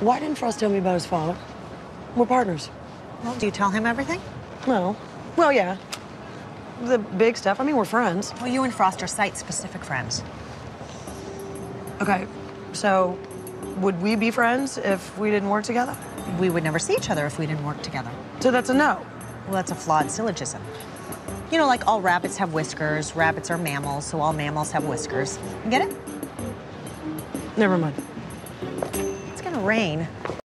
Why didn't Frost tell me about his father? We're partners. Well, do you tell him everything? No. Well, yeah. The big stuff. I mean, we're friends. Well, you and Frost are site-specific friends. Okay, so would we be friends if we didn't work together? We would never see each other if we didn't work together. So that's a no. Well, that's a flawed syllogism. You know, like all rabbits have whiskers, rabbits are mammals, so all mammals have whiskers. You get it? Never mind. Rain.